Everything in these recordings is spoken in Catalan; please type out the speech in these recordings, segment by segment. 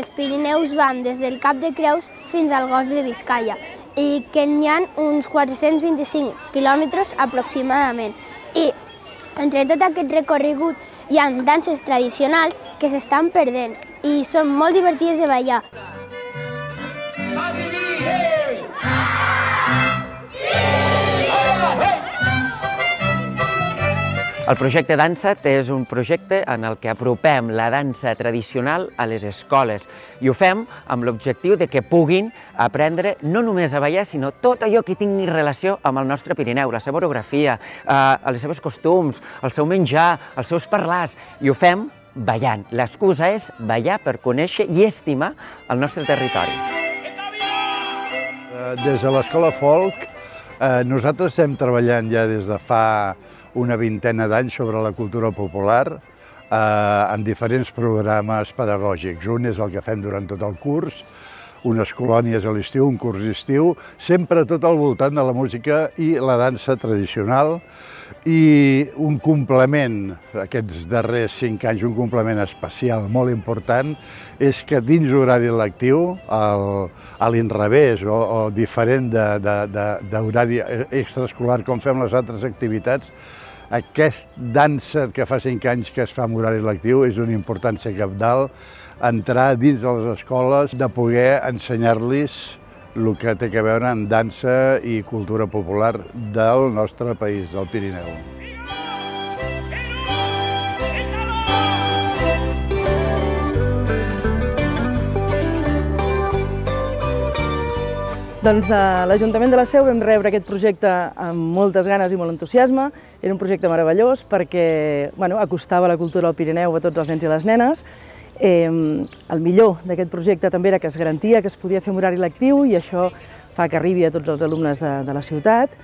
els Pirineus van des del Cap de Creus fins al Golf de Vizcaya i que n'hi ha uns 425 quilòmetres aproximadament. I entre tot aquest recorregut hi ha danses tradicionals que s'estan perdent i són molt divertides de ballar. El projecte Dansat és un projecte en el que apropem la dansa tradicional a les escoles i ho fem amb l'objectiu de que puguin aprendre no només a ballar, sinó tot allò que tingui relació amb el nostre Pirineu, la seva orografia, eh, els seus costums, el seu menjar, els seus parlars, i ho fem ballant. L'excusa és ballar per conèixer i estimar el nostre territori. Eh, Des de l'Escola Folk, eh, nosaltres estem treballant ja des de fa una vintena d'anys sobre la cultura popular eh, en diferents programes pedagògics. Un és el que fem durant tot el curs, unes colònies a l'estiu, un curs d'estiu, sempre tot al voltant de la música i la dansa tradicional. I un complement, aquests darrers cinc anys, un complement especial molt important, és que dins l'horari lectiu, el, a l'inrevés o, o diferent d'horari extraescolar com fem les altres activitats, aquest dansa que fa cinc anys que es fa amb horari lectiu és d'una importància capdalt entrar dins de les escoles, de poder ensenyar-los el que té a veure amb dansa i cultura popular del nostre país, del Pirineu. Doncs a l'Ajuntament de la Seu vam rebre aquest projecte amb moltes ganes i molt entusiasme. Era un projecte meravellós perquè bueno, acostava la cultura al Pirineu a tots els nens i les nenes. Eh, el millor d'aquest projecte també era que es garantia que es podia fer un horari lectiu i això fa que arribi a tots els alumnes de, de la ciutat.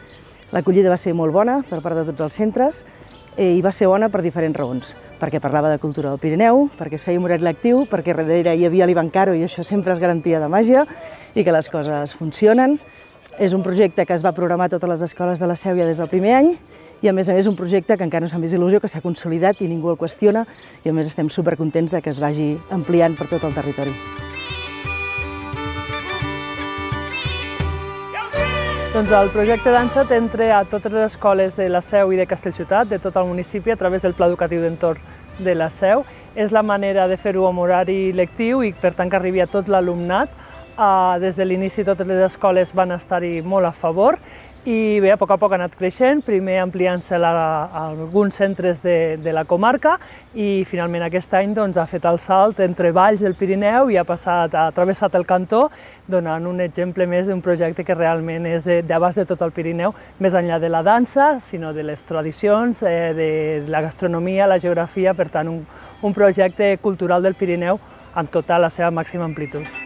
L'acollida va ser molt bona per part de tots els centres eh, i va ser bona per diferents raons. Perquè parlava de cultura del Pirineu, perquè es feia un horari lectiu, perquè darrere hi havia l'Ivancaro i això sempre és garantia de màgia i que les coses funcionen. És un projecte que es va programar a totes les escoles de la ja des del primer any i a més a més un projecte que encara no s'ha més il·lusió, que s'ha consolidat i ningú el qüestiona i a més estem supercontents de que es vagi ampliant per tot el territori. Doncs el projecte Dansa entra a totes les escoles de la Seu i de Castellciutat, de tot el municipi, a través del Pla Educatiu d'Entorn de la Seu. És la manera de fer-ho amb horari lectiu i, per tant, que arribi a tot l'alumnat. Uh, des de l'inici totes les escoles van estar-hi molt a favor i bé, a poc a poc ha anat creixent, primer ampliant-se a alguns centres de, de la comarca i finalment aquest any doncs, ha fet el salt entre valls del Pirineu i ha passat, ha travessat el cantó, donant un exemple més d'un projecte que realment és d'abast de, de tot el Pirineu, més enllà de la dansa, sinó de les tradicions, eh, de la gastronomia, la geografia, per tant, un, un projecte cultural del Pirineu amb tota la seva màxima amplitud.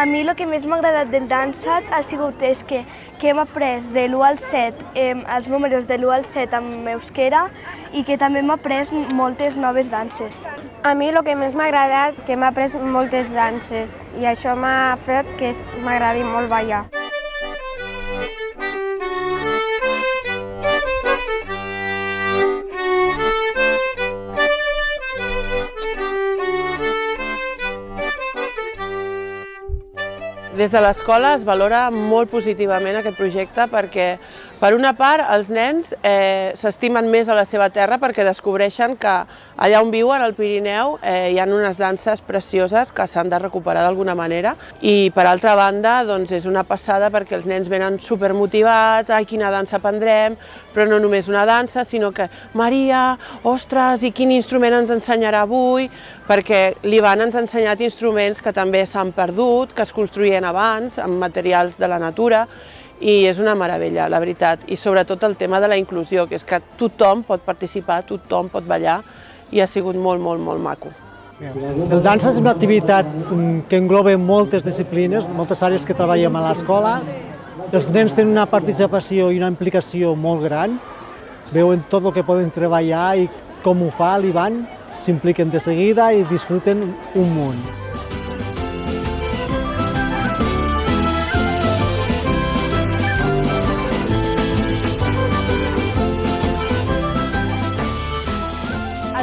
A mi el que més m'ha agradat del Dansat ha sigut és que, que hem après de l'1 al 7, eh, els números de l'1 al 7 amb euskera i que també hem après moltes noves danses. A mi el que més m'ha agradat que m'ha après moltes danses i això m'ha fet que m'agradi molt ballar. Des de l'escola es valora molt positivament aquest projecte perquè, per una part, els nens eh, s'estimen més a la seva terra perquè descobreixen que allà on viuen, al Pirineu, eh, hi ha unes danses precioses que s'han de recuperar d'alguna manera. I, per altra banda, doncs, és una passada perquè els nens venen supermotivats, ai, quina dansa aprendrem, però no només una dansa, sinó que, Maria, ostres, i quin instrument ens ensenyarà avui? Perquè l'Ivan ens ha ensenyat instruments que també s'han perdut, que es construïen abans, amb materials de la natura, i és una meravella, la veritat. I sobretot el tema de la inclusió, que és que tothom pot participar, tothom pot ballar, i ha sigut molt, molt, molt maco. El dansa és una activitat que engloba moltes disciplines, moltes àrees que treballem a l'escola. Els nens tenen una participació i una implicació molt gran, veuen tot el que poden treballar i com ho fa l'Ivan, s'impliquen de seguida i disfruten un munt.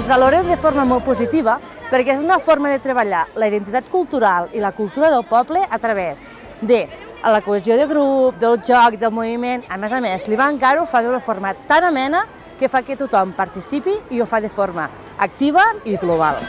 Valorem de forma molt positiva perquè és una forma de treballar la identitat cultural i la cultura del poble a través de la cohesió de grup, del joc, del moviment. A més a més, l'Ivan Caro ho fa d'una forma tan amena que fa que tothom participi i ho fa de forma activa i global.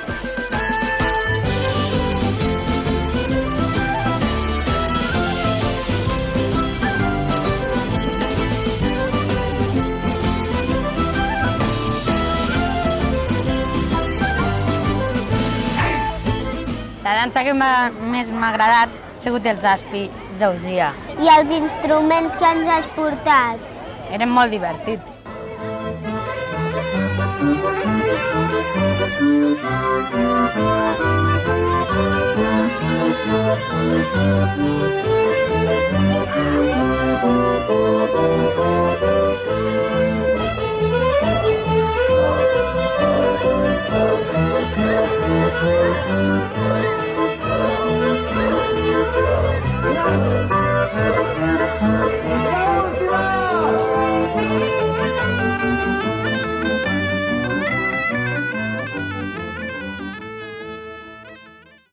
La dansa que més m'ha agradat ha sigut els aspi d'Ausia. I els instruments que ens has portat? Eren molt divertits. Thank you.